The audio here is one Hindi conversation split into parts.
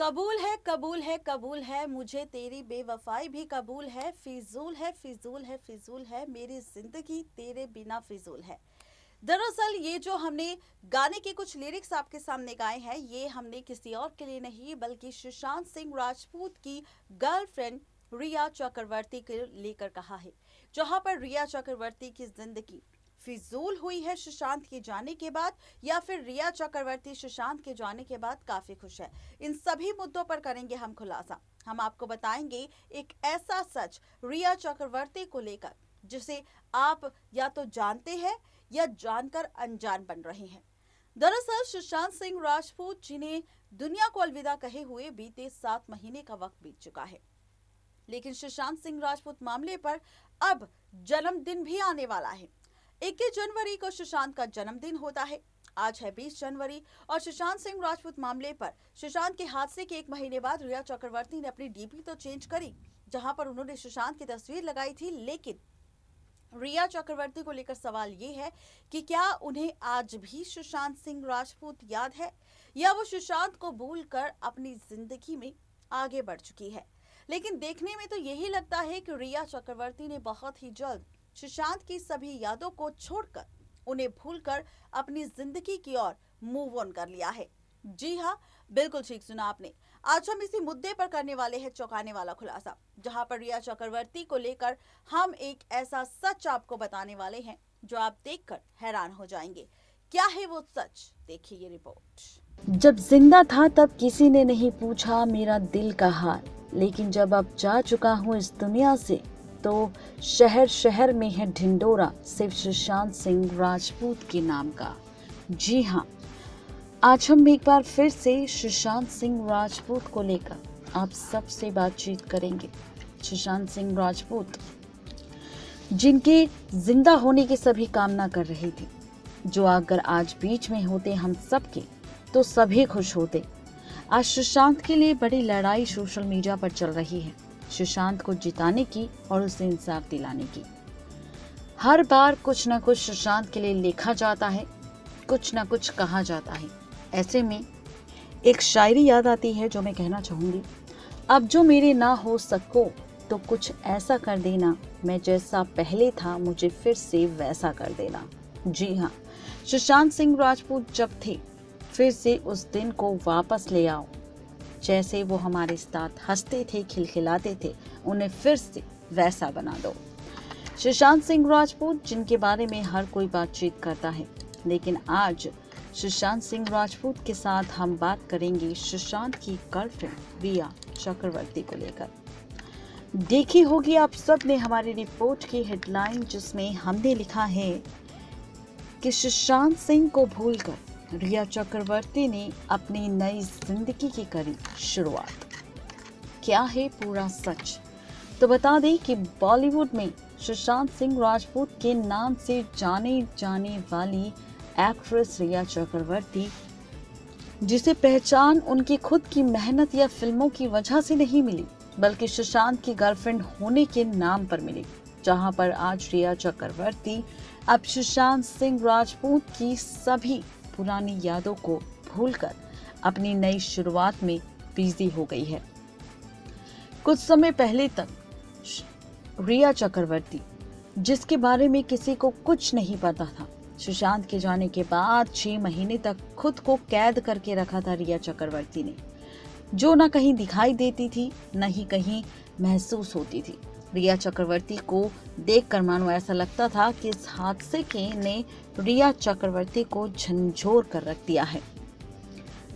कबूल है कबूल है कबूल है, मुझे तेरी बेवफाई भी कबूल है, फिजूल है फिजूल है फिजूल है, मेरी ज़िंदगी तेरे बिना फिजूल है। दरअसल ये जो हमने गाने के कुछ लिरिक्स आपके सामने गाए हैं, ये हमने किसी और के लिए नहीं, बल्कि सुशांत सिंह राजपूत की गर्लफ्रेंड रिया चक्रवर्ती के लेकर कहा है, जहाँ पर रिया चक्रवर्ती की ज़िंदगी फिजूल हुई है सुशांत के जाने के बाद, या फिर रिया चक्रवर्ती सुशांत के जाने के बाद काफ़ी खुश है। इन सभी मुद्दों पर करेंगे हम खुलासा। हम आपको बताएँगे एक ऐसा सच रिया चक्रवर्ती को लेकर, जिसे आप या तो जानते हैं या जानकर अनजान बन रहे हैं। दरअसल सुशांत सिंह राजपूत, जिन्हें दुनिया को अलविदा कहे हुए बीते सात महीने का वक्त बीत चुका है। लेकिन सुशांत सिंह राजपूत मामले पर अब जन्मदिन भी आने वाला है। इक्कीस जनवरी को सुशांत का जन्मदिन होता है। आज है 20 जनवरी और सुशांत सिंह राजपूत मामले पर सुशांत के हादसे के एक महीने बाद रिया चक्रवर्ती ने अपनी डीपी तो चेंज करी, जहाँ पर उन्होंने सुशांत की तस्वीर लगाई थी, लेकिन रिया चक्रवर्ती को लेकर सवाल ये है कि क्या उन्हें आज भी सुशांत सिंह राजपूत याद है, या वो सुशांत को भूलकर अपनी ज़िंदगी में आगे बढ़ चुकी है? लेकिन देखने में तो यही लगता है कि रिया चक्रवर्ती ने बहुत ही जल्द सुशांत की सभी यादों को छोड़कर उन्हें भूलकर अपनी ज़िंदगी की ओर मूव ऑन कर लिया है। जी हाँ बिल्कुल ठीक सुना आपने। आज हम इसी मुद्दे पर करने वाले हैं चौंकाने वाला खुलासा, जहाँ पर रिया चक्रवर्ती को लेकर हम एक ऐसा सच आपको बताने वाले हैं, जो आप देखकर हैरान हो जाएँगे। क्या है वो सच? देखिए ये रिपोर्ट जब ज़िंदा था तब किसी ने नहीं पूछा मेरा दिल का हाल, लेकिन जब अब जा चुका हूँ इस दुनिया से तो शहर शहर में है ढिंडोरा, सिर्फ़ सुशांत सिंह राजपूत के नाम का। जी हाँ आज हम एक बार फिर से सुशांत सिंह राजपूत को लेकर आप सबसे बातचीत करेंगे। सुशांत सिंह राजपूत, जिनके ज़िंदा होने की सभी कामना कर रहे थे, जो अगर आज बीच में होते हम सबके तो सभी खुश होते। आज सुशांत के लिए बड़ी लड़ाई सोशल मीडिया पर चल रही है। सुशांत को जिताने की और उसे इंसाफ दिलाने की। हर बार कुछ न कुछ सुशांत के लिए लिखा जाता है, कुछ न कुछ कहा जाता है। ऐसे में एक शायरी याद आती है जो मैं कहना चाहूँगी। अब जो मेरे ना हो सको तो कुछ ऐसा कर देना, मैं जैसा पहले था, मुझे फिर से वैसा कर देना। जी हाँ सुशांत सिंह राजपूत जब थे, फिर से उस दिन को वापस ले आओ। जैसे वो हमारे साथ हँसते थे, खिलखिलाते थे, उन्हें फिर से वैसा बना दो। सुशांत सिंह राजपूत, जिनके बारे में हर कोई बातचीत करता है, लेकिन आज सुशांत सिंह राजपूत के साथ हम बात करेंगे सुशांत की गर्लफ्रेंड रिया चक्रवर्ती को लेकर। देखी होगी आप सबने हमारी रिपोर्ट की हेडलाइन, जिसमें हमने लिखा है कि सुशांत सिंह को भूलकर रिया चक्रवर्ती ने अपनी नई ज़िंदगी की करी शुरुआत। क्या है पूरा सच? तो बता दें कि बॉलीवुड में सुशांत सिंह राजपूत के नाम से जाने जाने वाली एक्ट्रेस रिया चक्रवर्ती, जिसे पहचान उनकी खुद की मेहनत या फ़िल्मों की वजह से नहीं मिली, बल्कि सुशांत की गर्लफ्रेंड होने के नाम पर मिली, जहाँ पर आज रिया चक्रवर्ती अब सुशांत सिंह राजपूत की सभी पुरानी यादों को भूलकर अपनी नई शुरुआत में बिज़ी हो गई है। कुछ समय पहले तक रिया चक्रवर्ती, जिसके बारे में किसी को कुछ नहीं पता था, सुशांत के जाने के बाद छह महीने तक खुद को कैद करके रखा था रिया चक्रवर्ती ने। जो ना कहीं दिखाई देती थी, न ही कहीं महसूस होती थी। रिया चक्रवर्ती को देखकर मानो ऐसा लगता था कि इस हादसे के ने रिया चक्रवर्ती को झंझोर कर रख दिया है।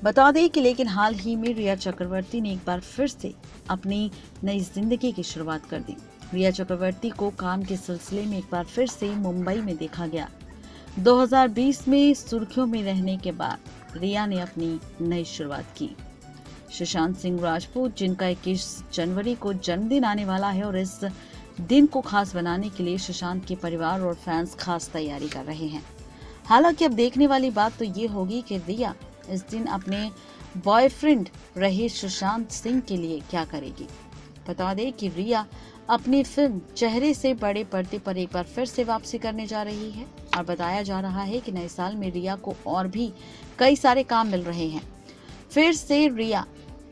बता दें कि लेकिन हाल ही में रिया चक्रवर्ती ने एक बार फिर से अपनी नई ज़िंदगी की शुरुआत कर दी। रिया चक्रवर्ती को काम के सिलसिले में एक बार फिर से मुंबई में देखा गया। 2020 में सुर्खियों में रहने के बाद रिया ने अपनी नई शुरुआत की। सुशांत सिंह राजपूत, जिनका 21 जनवरी को जन्मदिन आने वाला है और इस दिन को खास बनाने के लिए सुशांत के परिवार और फैंस खास तैयारी कर रहे हैं। हालाँकि अब देखने वाली बात तो ये होगी कि रिया इस दिन अपने बॉयफ्रेंड रहे सुशांत सिंह के लिए क्या करेगी। बता दें कि रिया अपनी फ़िल्म चेहरे से बड़े पर्दे पर एक बार फिर से वापसी करने जा रही है और बताया जा रहा है कि नए साल में रिया को और भी कई सारे काम मिल रहे हैं। फिर से रिया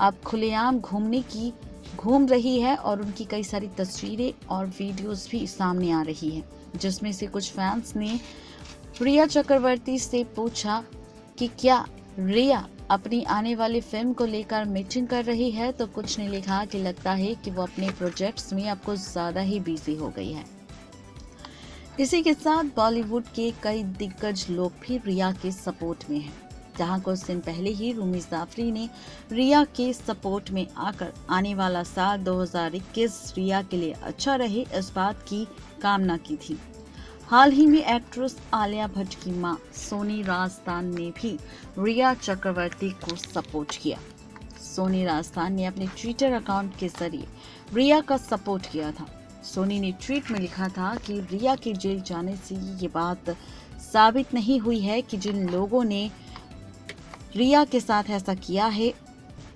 अब खुलेआम घूमने की, घूम रही है और उनकी कई सारी तस्वीरें और वीडियोस भी सामने आ रही है, जिसमें से कुछ फैंस ने रिया चक्रवर्ती से पूछा कि क्या रिया अपनी आने वाली फ़िल्म को लेकर मीटिंग कर रही है? तो कुछ ने लिखा कि लगता है कि वो अपने प्रोजेक्ट्स में अब कुछ ज़्यादा ही बिज़ी हो गई है। इसी के साथ बॉलीवुड के कई दिग्गज लोग भी रिया के सपोर्ट में हैं। जहाँ कुछ दिन पहले ही रूमी जाफरी ने रिया के सपोर्ट में आकर आने वाला साल 2021 रिया के लिए अच्छा रहे, इस बात की कामना की थी। हाल ही में एक्ट्रेस आलिया भट्ट की माँ सोनी राजस्थान ने भी रिया चक्रवर्ती को सपोर्ट किया। सोनी राजस्थान ने अपने ट्विटर अकाउंट के ज़रिए रिया का सपोर्ट किया था। सोनी ने ट्वीट में लिखा था कि रिया के जेल जाने से ये बात साबित नहीं हुई है कि जिन लोगों ने रिया के साथ ऐसा किया है।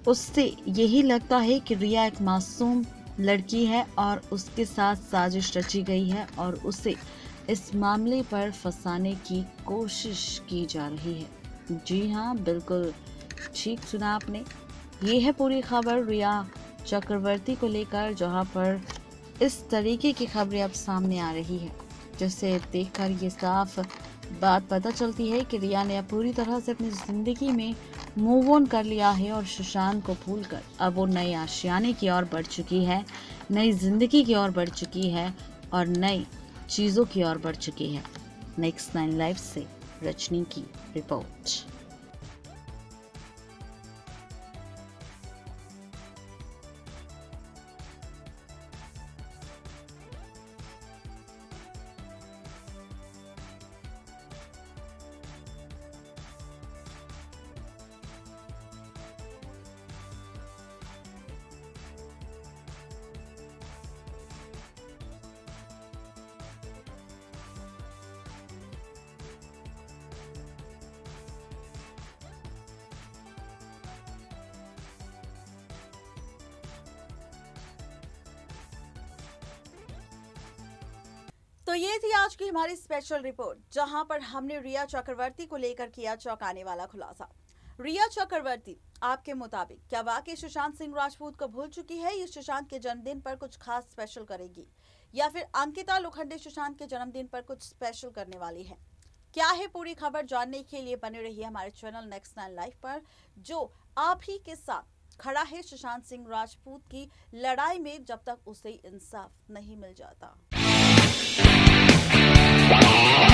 उससे यही लगता है कि रिया एक मासूम लड़की है और उसके साथ साजिश रची गई है और उसे इस मामले पर फंसाने की कोशिश की जा रही है। जी हाँ बिल्कुल। ठीक सुना आपने। ये है पूरी खबर रिया चक्रवर्ती को लेकर, जहाँ पर इस तरीके की खबरें अब सामने आ रही है जिससे देखकर ये साफ़ बात पता चलती है कि रिया ने अब पूरी तरह से अपनी ज़िंदगी में मूव ऑन कर लिया है और सुशांत को भूल कर अब वो नए आशियाने की ओर बढ़ चुकी है, नई ज़िंदगी की ओर बढ़ चुकी है और नई चीज़ों की ओर बढ़ चुकी है। नेक्स्ट नाइन लाइफ से रजनी की रिपोर्ट तो ये थी आज की हमारी स्पेशल रिपोर्ट जहाँ पर हमने रिया चक्रवर्ती को लेकर किया चौंकाने वाला खुलासा। रिया चक्रवर्ती, आपके मुताबिक, क्या वाकई सुशांत सिंह राजपूत को भूल चुकी है ये सुशांत के जन्मदिन पर कुछ खास स्पेशल करेगी? या फिर अंकिता लोखंडे सुशांत के जन्मदिन पर कुछ स्पेशल करने वाली है? क्या है पूरी खबर जानने के लिए बने रहिए हमारे चैनल नेक्स्ट नाइन लाइफ पर, जो आप ही के साथ खड़ा है सुशांत सिंह राजपूत की लड़ाई में जब तक उसे इंसाफ नहीं मिल जाता। Bye.